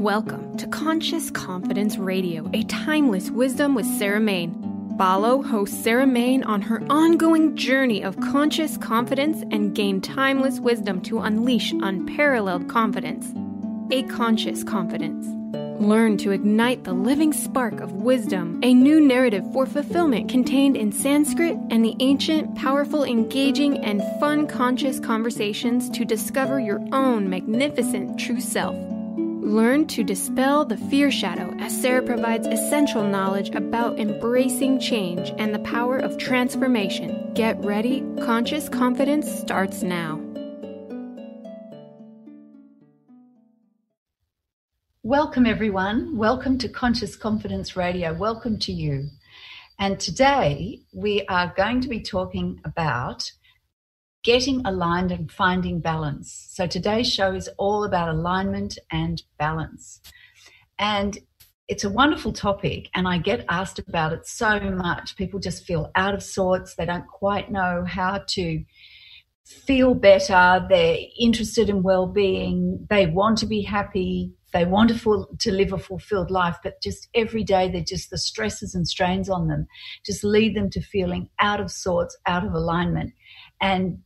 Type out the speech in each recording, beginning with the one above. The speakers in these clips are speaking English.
Welcome to Conscious Confidence Radio, a timeless wisdom with Sarah Mane. Follow host Sarah Mane on her ongoing journey of conscious confidence and gain timeless wisdom to unleash unparalleled confidence. A conscious confidence. Learn to ignite the living spark of wisdom, a new narrative for fulfillment contained in Sanskrit and the ancient, powerful, engaging, and fun conscious conversations to discover your own magnificent true self. Learn to dispel the fear shadow as Sarah provides essential knowledge about embracing change and the power of transformation. Get ready, conscious confidence starts now. Welcome, everyone. Welcome to Conscious Confidence Radio. Welcome to you. And today we are going to be talking about getting aligned and finding balance. So today's show is all about alignment and balance. And it's a wonderful topic, and I get asked about it so much. People just feel out of sorts, they don't quite know how to feel better, they're interested in well being, they want to be happy, they want to, full, to live a fulfilled life, but just every day they're just the stresses and strains on them just lead them to feeling out of sorts, out of alignment. And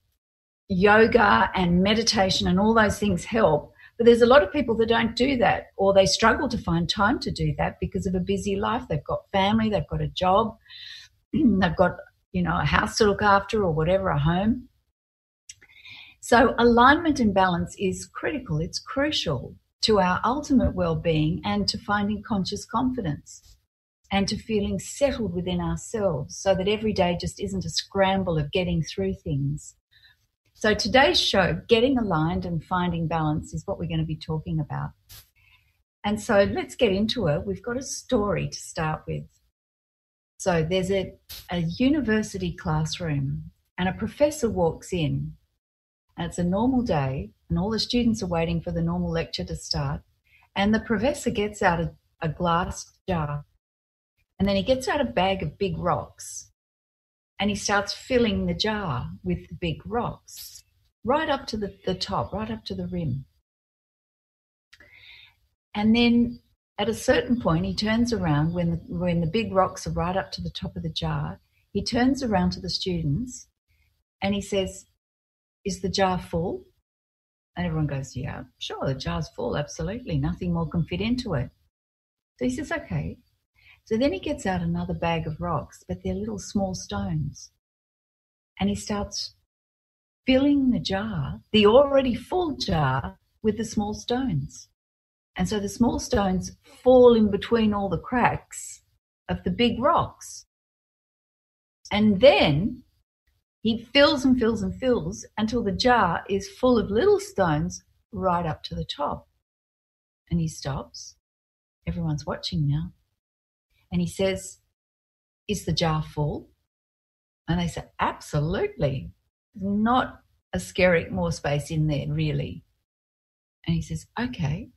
yoga and meditation and all those things help. But there's a lot of people that don't do that or they struggle to find time to do that because of a busy life. They've got family, they've got a job, they've got, you know, a house to look after or whatever, a home. So alignment and balance is critical. It's crucial to our ultimate well-being and to finding conscious confidence and to feeling settled within ourselves so that every day just isn't a scramble of getting through things. So today's show, getting aligned and finding balance is what we're going to be talking about. And so let's get into it. We've got a story to start with. So there's a, a university classroom and a professor walks in and it's a normal day and all the students are waiting for the normal lecture to start. And the professor gets out a, a glass jar and then he gets out a bag of big rocks and he starts filling the jar with the big rocks right up to the, the top, right up to the rim. And then at a certain point, he turns around when the, when the big rocks are right up to the top of the jar. He turns around to the students and he says, Is the jar full? And everyone goes, Yeah, sure, the jar's full, absolutely. Nothing more can fit into it. So he says, Okay. So then he gets out another bag of rocks, but they're little small stones. And he starts filling the jar, the already full jar, with the small stones. And so the small stones fall in between all the cracks of the big rocks. And then he fills and fills and fills until the jar is full of little stones right up to the top. And he stops. Everyone's watching now. And he says, Is the jar full? And they say, Absolutely. Not a scary more space in there, really. And he says, Okay.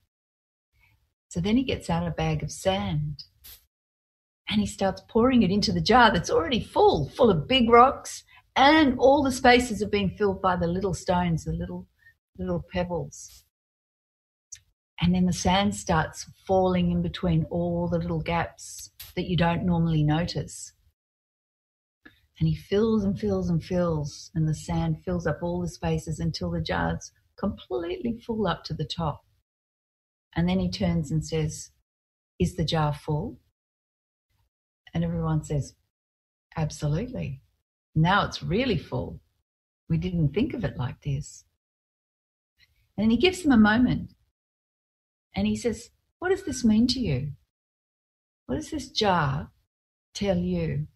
So then he gets out a bag of sand and he starts pouring it into the jar that's already full, full of big rocks, and all the spaces have been filled by the little stones, the little little pebbles. And then the sand starts falling in between all the little gaps that you don't normally notice. And he fills and fills and fills, and the sand fills up all the spaces until the jar's completely full up to the top. And then he turns and says, Is the jar full? And everyone says, Absolutely. Now it's really full. We didn't think of it like this. And he gives them a moment and he says, What does this mean to you? What does this jar tell you?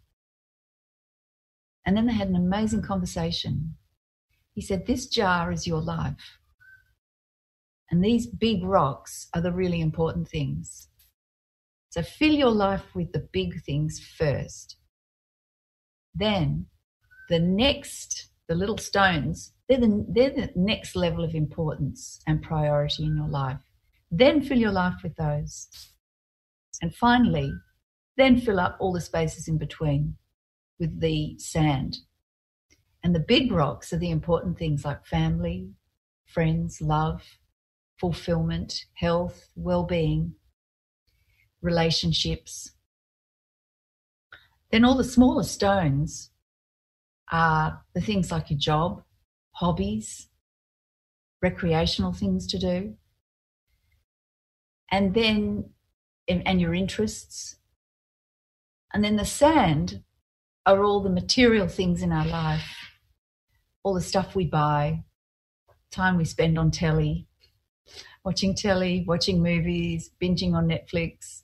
And then they had an amazing conversation. He said, This jar is your life. And these big rocks are the really important things. So fill your life with the big things first. Then the next, the little stones, they're the, they're the next level of importance and priority in your life. Then fill your life with those. And finally, then fill up all the spaces in between with the sand. And the big rocks are the important things like family, friends, love, fulfillment, health, well being, relationships. Then all the smaller stones are the things like your job, hobbies, recreational things to do, and then and your interests. And then the sand are all the material things in our life, all the stuff we buy, time we spend on telly, watching telly, watching movies, binging on Netflix,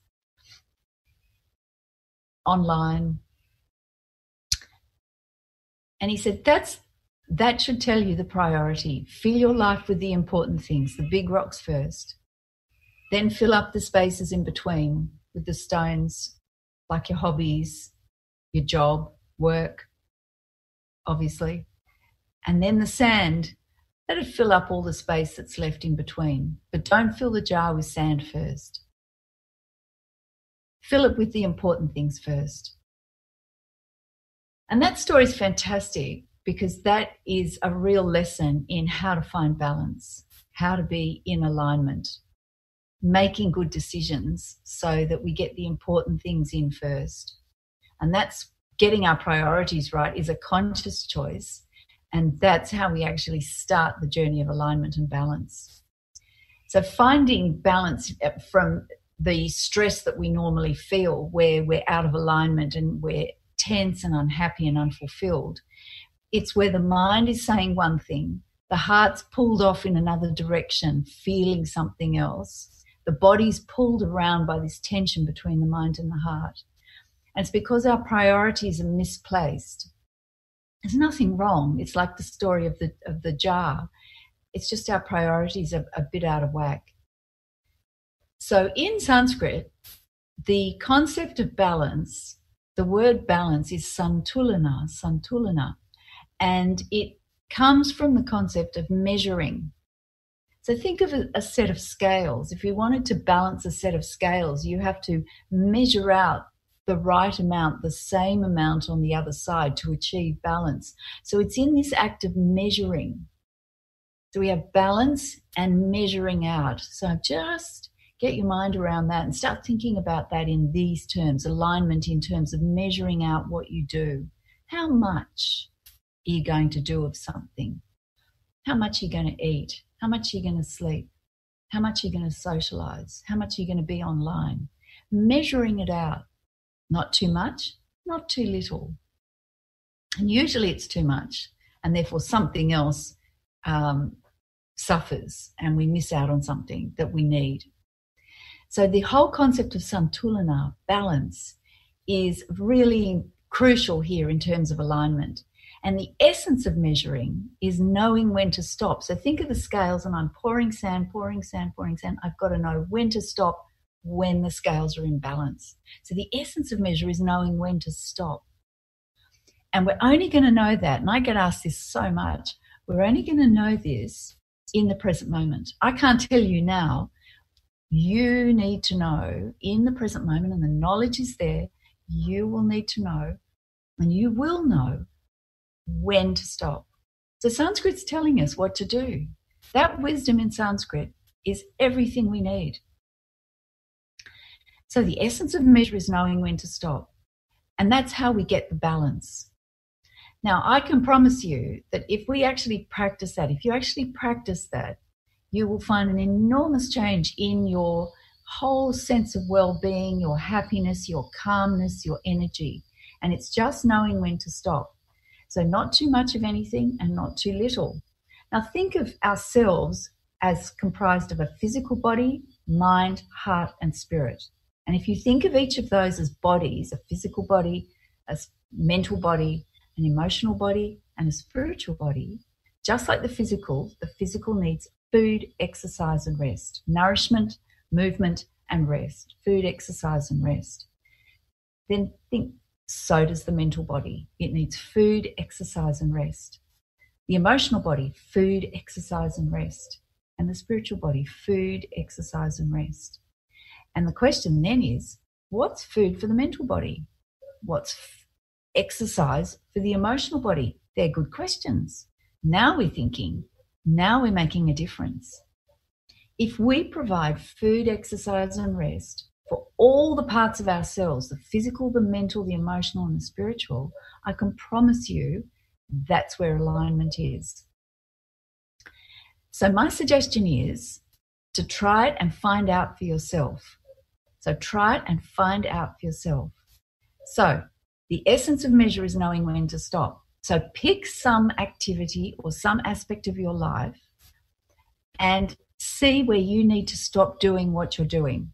online. And he said, that's that should tell you the priority. Fill your life with the important things, the big rocks first. Then fill up the spaces in between with the stones, like your hobbies, your job, work, obviously. And then the sand, let it fill up all the space that's left in between. But don't fill the jar with sand first. Fill it with the important things first. And that story is fantastic because that is a real lesson in how to find balance, how to be in alignment, making good decisions so that we get the important things in first. And that's getting our priorities right is a conscious choice. And that's how we actually start the journey of alignment and balance. So finding balance uh, from the stress that we normally feel where we're out of alignment and we're tense and unhappy and unfulfilled. It's where the mind is saying one thing, the heart's pulled off in another direction, feeling something else. The body's pulled around by this tension between the mind and the heart. And it's because our priorities are misplaced. There's nothing wrong. It's like the story of the of the jar. It's just our priorities are a bit out of whack. So in Sanskrit, the concept of balance, the word balance is santulana, santulana, and it comes from the concept of measuring. So think of a, a, set of scales. If you wanted to balance a set of scales, you have to measure out the right amount, the same amount on the other side to achieve balance. So it's in this act of measuring. So we have balance and measuring out. So just get your mind around that and start thinking about that in these terms alignment in terms of measuring out what you do. How much are you going to do of something? How much are you going to eat? How much are you going to sleep? How much are you going to socialize? How much are you going to be online? Measuring it out. Not too much, not too little. And usually it's too much, and therefore something else um, suffers and we miss out on something that we need. So the whole concept of santulana, balance, is really crucial here in terms of alignment. And the essence of measuring is knowing when to stop. So think of the scales and I'm pouring sand, pouring sand, pouring sand. I've got to know when to stop when the scales are in balance. So the essence of measure is knowing when to stop. And we're only going to know that, and I get asked this so much, we're only going to know this in the present moment. I can't tell you now. You need to know in the present moment, and the knowledge is there. You will need to know, and you will know when to stop. So Sanskrit's telling us what to do. That wisdom in Sanskrit is everything we need. So the essence of measure is knowing when to stop. And that's how we get the balance. Now, I can promise you that if we actually practice that, if you actually practice that, you will find an enormous change in your whole sense of well being, your happiness, your calmness, your energy. And it's just knowing when to stop. So, not too much of anything and not too little. Now, think of ourselves as comprised of a physical body, mind, heart, and spirit. And if you think of each of those as bodies, a physical body, a mental body, an emotional body, and a spiritual body, just like the physical, the physical needs food, exercise, and rest, nourishment, movement, and rest, food, exercise, and rest. Then think so does the mental body. It needs food, exercise, and rest. The emotional body, food, exercise, and rest. And the spiritual body, food, exercise, and rest. And the question then is what's food for the mental body? What's f- exercise for the emotional body? They're good questions. Now we're thinking, now we're making a difference. if we provide food, exercise, and rest for all the parts of ourselves the physical, the mental, the emotional, and the spiritual I can promise you that's where alignment is. So, my suggestion is to try it and find out for yourself. So, try it and find out for yourself. So, the essence of measure is knowing when to stop. So, pick some activity or some aspect of your life and see where you need to stop doing what you're doing.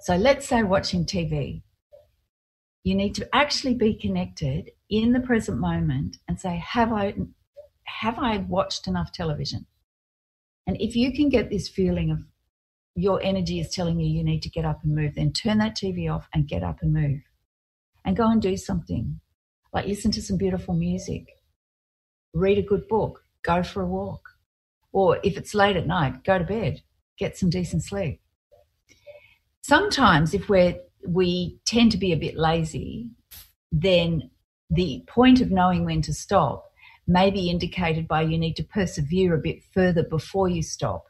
So, let's say watching TV. You need to actually be connected in the present moment and say, have I have I watched enough television? And if you can get this feeling of your energy is telling you you need to get up and move, then turn that TV off and get up and move. And go and do something. Like listen to some beautiful music, read a good book, go for a walk. Or if it's late at night, go to bed, get some decent sleep. Sometimes if we're we tend to be a bit lazy, then the point of knowing when to stop may be indicated by you need to persevere a bit further before you stop.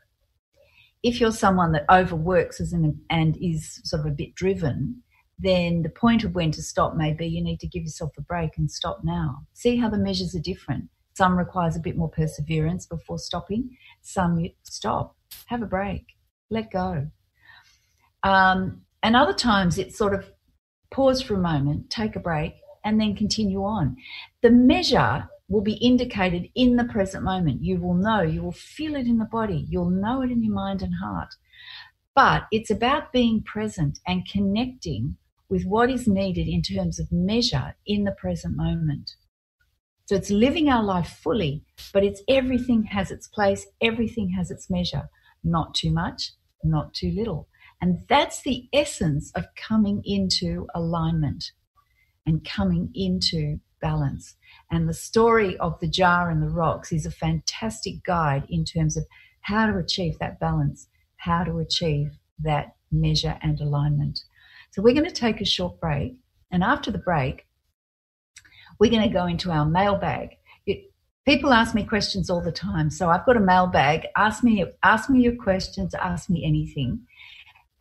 If you're someone that overworks an, and is sort of a bit driven, then the point of when to stop may be you need to give yourself a break and stop now. See how the measures are different. Some requires a bit more perseverance before stopping. Some stop, have a break, let go. Um, and other times it's sort of pause for a moment, take a break, and then continue on. The measure will be indicated in the present moment. You will know, you will feel it in the body, you'll know it in your mind and heart. But it's about being present and connecting with what is needed in terms of measure in the present moment. So it's living our life fully, but it's everything has its place, everything has its measure. Not too much, not too little. And that's the essence of coming into alignment and coming into balance. And the story of the jar and the rocks is a fantastic guide in terms of how to achieve that balance, how to achieve that measure and alignment. So we're going to take a short break. And after the break, we're going to go into our mailbag. It, people ask me questions all the time. So I've got a mailbag. Ask me, ask me your questions, ask me anything.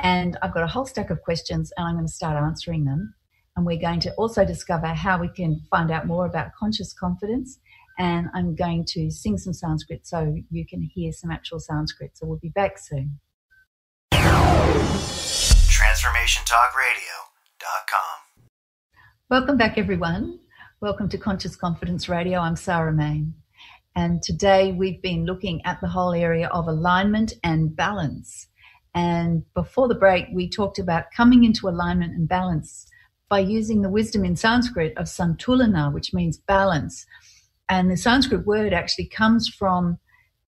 And I've got a whole stack of questions and I'm going to start answering them. And we're going to also discover how we can find out more about conscious confidence. And I'm going to sing some Sanskrit so you can hear some actual Sanskrit. So we'll be back soon. TransformationTalkRadio.com. Welcome back, everyone. Welcome to Conscious Confidence Radio. I'm Sarah Mane. And today we've been looking at the whole area of alignment and balance. And before the break, we talked about coming into alignment and balance by using the wisdom in Sanskrit of Santulana, which means balance. And the Sanskrit word actually comes from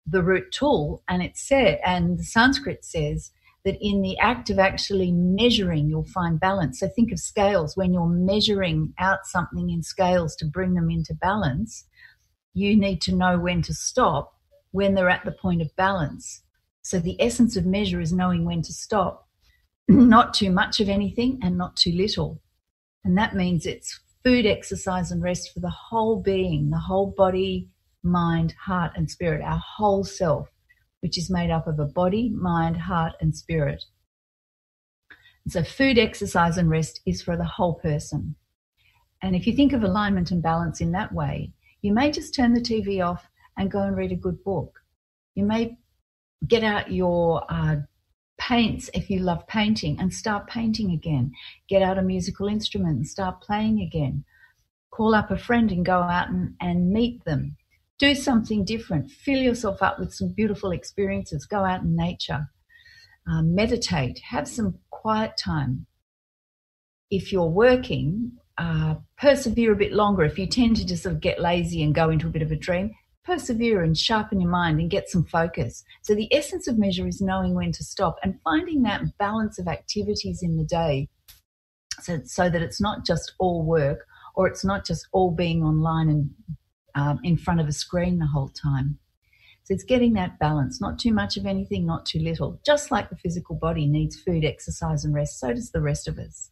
the root tool, and it said, and the Sanskrit says that in the act of actually measuring, you'll find balance. So think of scales. When you're measuring out something in scales to bring them into balance, you need to know when to stop when they're at the point of balance. So the essence of measure is knowing when to stop, not too much of anything and not too little. And that means it's food, exercise, and rest for the whole being, the whole body, mind, heart, and spirit, our whole self, which is made up of a body, mind, heart, and spirit. And so, food, exercise, and rest is for the whole person. And if you think of alignment and balance in that way, you may just turn the TV off and go and read a good book. You may get out your uh, paints if you love painting and start painting again. Get out a musical instrument and start playing again. Call up a friend and go out and, and meet them. Do something different. Fill yourself up with some beautiful experiences. Go out in nature. Uh, meditate. Have some quiet time. If you're working, uh, persevere a bit longer. If you tend to just sort of get lazy and go into a bit of a dream, persevere and sharpen your mind and get some focus. So, the essence of measure is knowing when to stop and finding that balance of activities in the day so, so that it's not just all work or it's not just all being online and um, in front of a screen the whole time. So, it's getting that balance, not too much of anything, not too little. Just like the physical body needs food, exercise, and rest, so does the rest of us.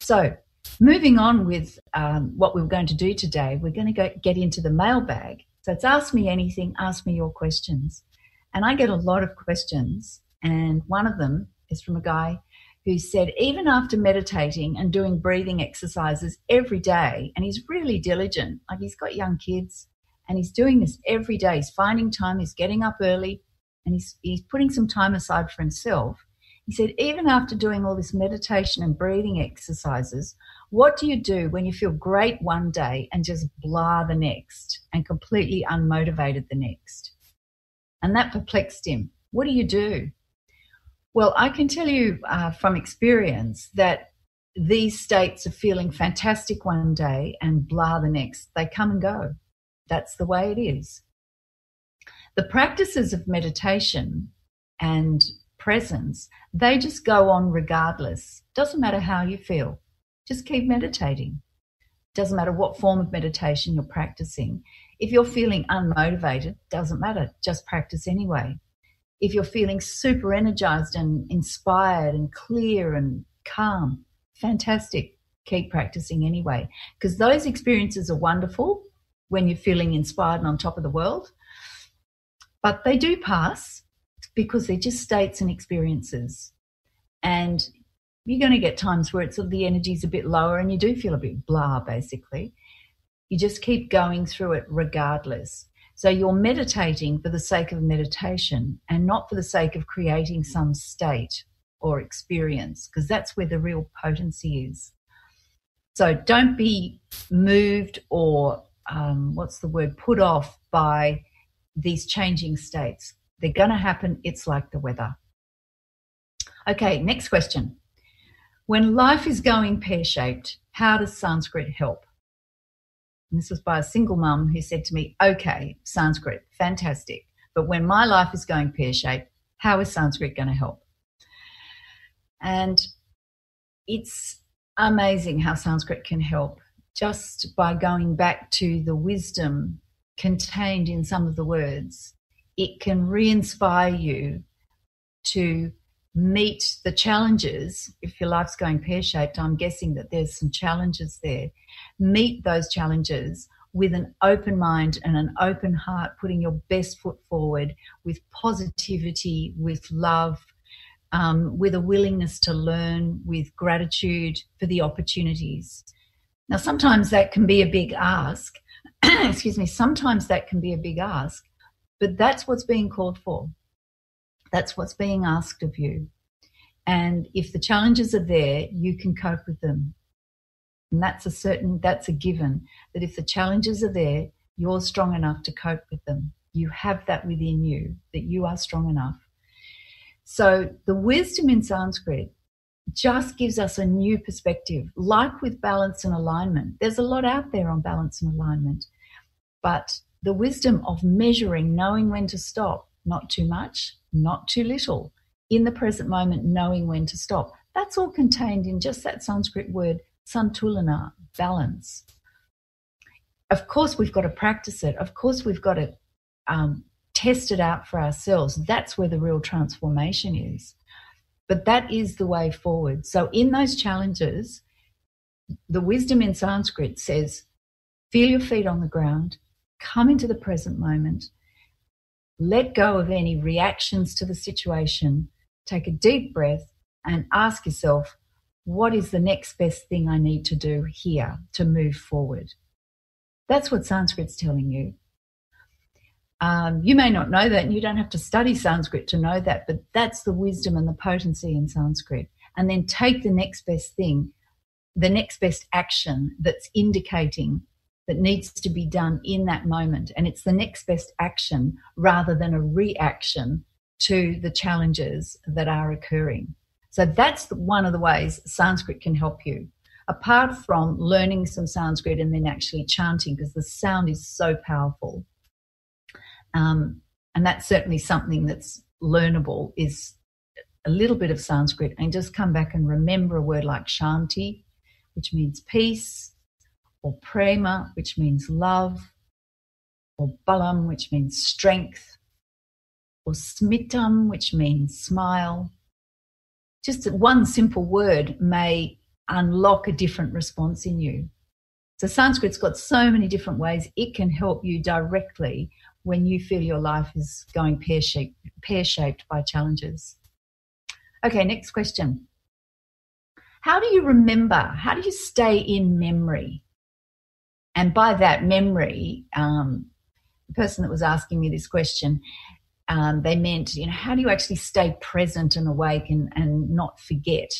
So, moving on with um, what we are going to do today, we're going to go get into the mailbag so it's ask me anything, ask me your questions. And I get a lot of questions. And one of them is from a guy who said, even after meditating and doing breathing exercises every day, and he's really diligent, like he's got young kids and he's doing this every day. He's finding time, he's getting up early, and he's, he's putting some time aside for himself. He said, even after doing all this meditation and breathing exercises, what do you do when you feel great one day and just blah the next and completely unmotivated the next? And that perplexed him. What do you do? Well, I can tell you uh, from experience that these states of feeling fantastic one day and blah the next, they come and go. That's the way it is. The practices of meditation and presence, they just go on regardless. Doesn't matter how you feel. Just keep meditating. Doesn't matter what form of meditation you're practicing. If you're feeling unmotivated, doesn't matter. Just practice anyway. If you're feeling super energized and inspired and clear and calm, fantastic. Keep practicing anyway. Because those experiences are wonderful when you're feeling inspired and on top of the world. But they do pass because they're just states and experiences. And you're going to get times where it's the energy's a bit lower and you do feel a bit blah, basically. You just keep going through it regardless. So you're meditating for the sake of meditation and not for the sake of creating some state or experience, because that's where the real potency is. So don't be moved or, um, what's the word, put off by these changing states. They're going to happen. It's like the weather. Okay, next question. When life is going pear shaped, how does Sanskrit help? And this was by a single mum who said to me, Okay, Sanskrit, fantastic. But when my life is going pear shaped, how is Sanskrit going to help? And it's amazing how Sanskrit can help just by going back to the wisdom contained in some of the words. It can re inspire you to meet the challenges. If your life's going pear shaped, I'm guessing that there's some challenges there. Meet those challenges with an open mind and an open heart, putting your best foot forward with positivity, with love, um, with a willingness to learn, with gratitude for the opportunities. Now, sometimes that can be a big ask. Excuse me, sometimes that can be a big ask, but that's what's being called for. That's what's being asked of you. And if the challenges are there, you can cope with them. And that's a certain, that's a given that if the challenges are there, you're strong enough to cope with them. You have that within you, that you are strong enough. So the wisdom in Sanskrit just gives us a new perspective, like with balance and alignment. There's a lot out there on balance and alignment, but the wisdom of measuring, knowing when to stop, not too much, not too little, in the present moment, knowing when to stop. That's all contained in just that Sanskrit word, santulana, balance. Of course, we've got to practice it. Of course, we've got to um, test it out for ourselves. That's where the real transformation is. But that is the way forward. So, in those challenges, the wisdom in Sanskrit says, feel your feet on the ground, come into the present moment, let go of any reactions to the situation, take a deep breath, and ask yourself, what is the next best thing I need to do here to move forward? That's what Sanskrit's telling you. Um, you may not know that, and you don't have to study Sanskrit to know that, but that's the wisdom and the potency in Sanskrit. And then take the next best thing, the next best action that's indicating that needs to be done in that moment. And it's the next best action rather than a reaction to the challenges that are occurring. So that's one of the ways Sanskrit can help you. Apart from learning some Sanskrit and then actually chanting, because the sound is so powerful. Um, and that's certainly something that's learnable is a little bit of Sanskrit and just come back and remember a word like shanti, which means peace, or prema, which means love, or balam, which means strength, or smitam, which means smile. Just one simple word may unlock a different response in you. So Sanskrit's got so many different ways it can help you directly when you feel your life is going pear shaped, by challenges. Okay, next question. How do you remember? How do you stay in memory? And by that memory, um, the person that was asking me this question, um, they meant, you know, how do you actually stay present and awake and, and not forget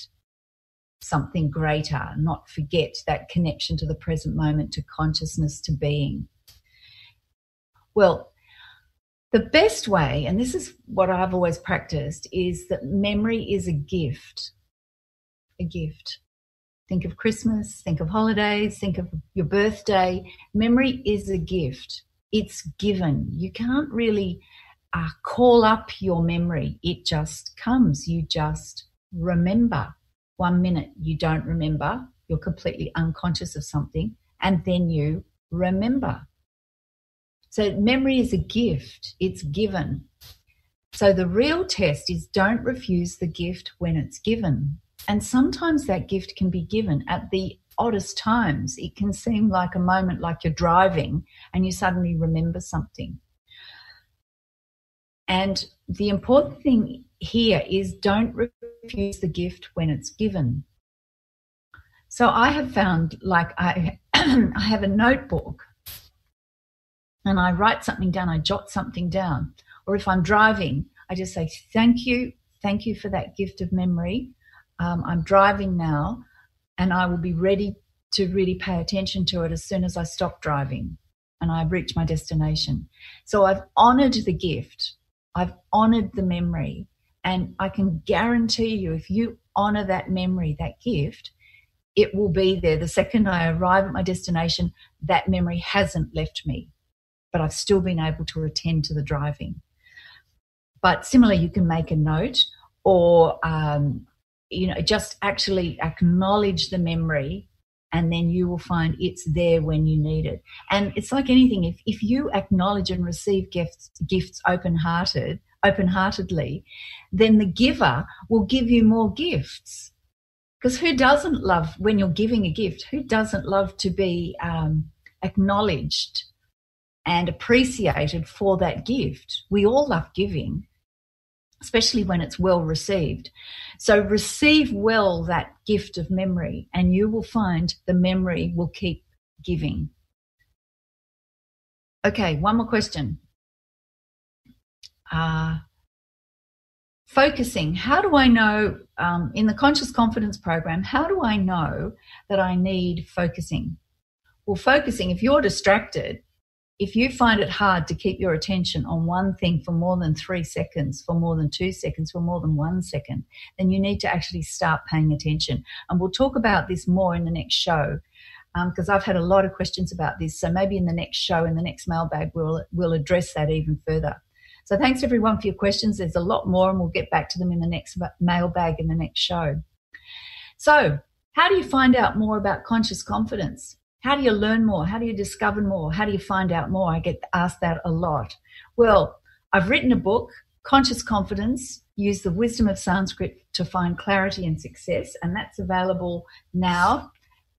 something greater, not forget that connection to the present moment, to consciousness, to being? Well, the best way, and this is what I've always practiced, is that memory is a gift. A gift. Think of Christmas, think of holidays, think of your birthday. Memory is a gift. It's given. You can't really uh, call up your memory, it just comes. You just remember. One minute you don't remember, you're completely unconscious of something, and then you remember. So memory is a gift, it's given. So the real test is don't refuse the gift when it's given. And sometimes that gift can be given at the oddest times. It can seem like a moment like you're driving and you suddenly remember something. And the important thing here is don't refuse the gift when it's given. So I have found like I, I have a notebook and I write something down, I jot something down. Or if I'm driving, I just say, Thank you, thank you for that gift of memory. Um, I'm driving now, and I will be ready to really pay attention to it as soon as I stop driving and I reach my destination. So I've honored the gift, I've honored the memory, and I can guarantee you if you honor that memory, that gift, it will be there. The second I arrive at my destination, that memory hasn't left me but I've still been able to attend to the driving. But similarly, you can make a note or, um, you know, just actually acknowledge the memory and then you will find it's there when you need it. And it's like anything, if, if you acknowledge and receive gifts, gifts open hearted, open heartedly, then the giver will give you more gifts. Because who doesn't love, when you're giving a gift, who doesn't love to be um, acknowledged and appreciated for that gift. We all love giving, especially when it's well received. So receive well that gift of memory, and you will find the memory will keep giving. Okay, one more question. Uh, focusing. How do I know um, in the conscious confidence program? How do I know that I need focusing? Well, focusing, if you're distracted, if you find it hard to keep your attention on one thing for more than three seconds, for more than two seconds, for more than one second, then you need to actually start paying attention. And we'll talk about this more in the next show because um, I've had a lot of questions about this. So maybe in the next show, in the next mailbag, we'll we'll address that even further. So thanks everyone for your questions. There's a lot more, and we'll get back to them in the next mailbag in the next show. So, how do you find out more about conscious confidence? How do you learn more? How do you discover more? How do you find out more? I get asked that a lot. Well, I've written a book, Conscious Confidence Use the Wisdom of Sanskrit to Find Clarity and Success, and that's available now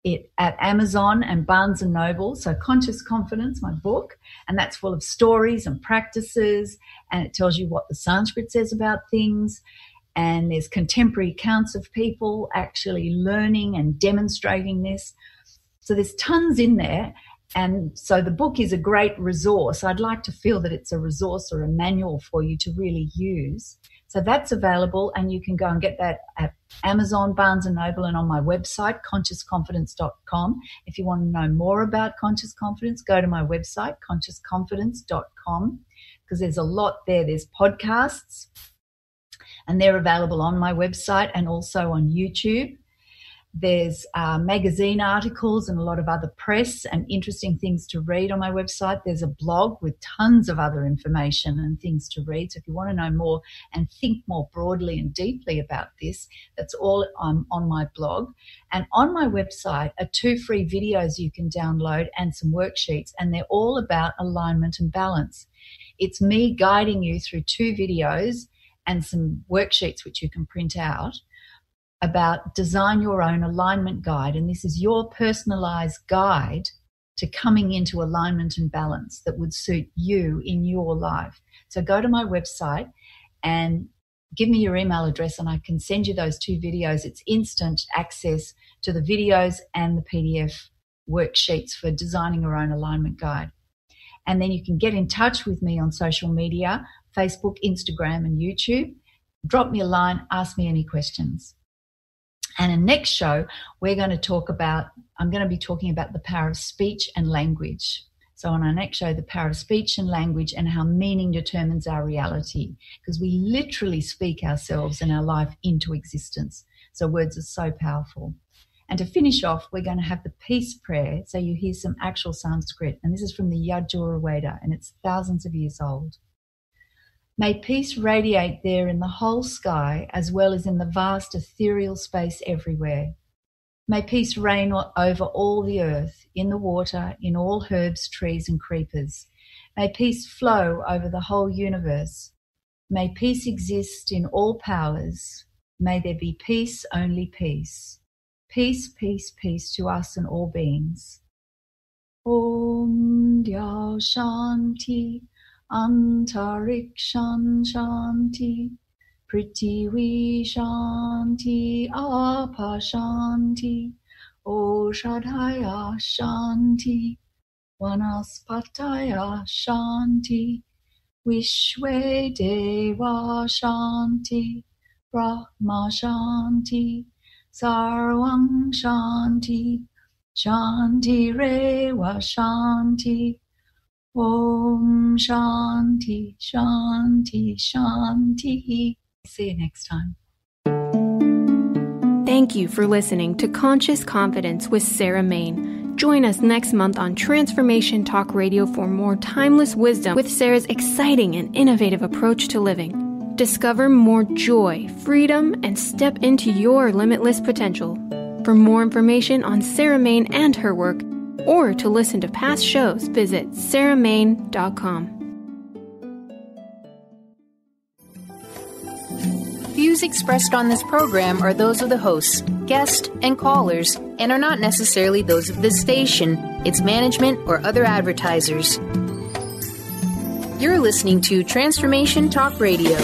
it, at Amazon and Barnes and Noble. So, Conscious Confidence, my book, and that's full of stories and practices, and it tells you what the Sanskrit says about things. And there's contemporary accounts of people actually learning and demonstrating this. So there's tons in there. And so the book is a great resource. I'd like to feel that it's a resource or a manual for you to really use. So that's available, and you can go and get that at Amazon, Barnes and Noble, and on my website, consciousconfidence.com. If you want to know more about conscious confidence, go to my website, consciousconfidence.com, because there's a lot there. There's podcasts, and they're available on my website and also on YouTube. There's uh, magazine articles and a lot of other press and interesting things to read on my website. There's a blog with tons of other information and things to read. So if you want to know more and think more broadly and deeply about this, that's all on, on my blog. And on my website are two free videos you can download and some worksheets, and they're all about alignment and balance. It's me guiding you through two videos and some worksheets which you can print out about design your own alignment guide. And this is your personalized guide to coming into alignment and balance that would suit you in your life. So go to my website and give me your email address and I can send you those two videos. It's instant access to the videos and the PDF worksheets for designing your own alignment guide. And then you can get in touch with me on social media Facebook, Instagram, and YouTube. Drop me a line, ask me any questions. And in next show, we're going to talk about, I'm going to be talking about the power of speech and language. So on our next show, the power of speech and language and how meaning determines our reality. Because we literally speak ourselves and our life into existence. So words are so powerful. And to finish off, we're going to have the peace prayer. So you hear some actual Sanskrit. And this is from the Yajur Veda, and it's thousands of years old. May peace radiate there in the whole sky as well as in the vast ethereal space everywhere. May peace reign over all the earth, in the water, in all herbs, trees, and creepers. May peace flow over the whole universe. May peace exist in all powers. May there be peace, only peace. Peace, peace, peace to us and all beings. Om Dhyao Shanti Antarikshan Shanti Prithvi Shanti Apa Shanti Oshadhaya Shanti Vanaspataya Shanti Vishwe Deva Shanti Brahma Shanti Sarvang Shanti, Shanti Rewa Shanti, Om Shanti, Shanti, Shanti. See you next time. Thank you for listening to Conscious Confidence with Sarah Mane. Join us next month on Transformation Talk Radio for more timeless wisdom with Sarah's exciting and innovative approach to living. Discover more joy, freedom, and step into your limitless potential. For more information on Sarah Mane and her work, or to listen to past shows, visit sarahmane.com. Views expressed on this program are those of the hosts, guests, and callers, and are not necessarily those of this station, its management, or other advertisers. You're listening to Transformation Talk Radio.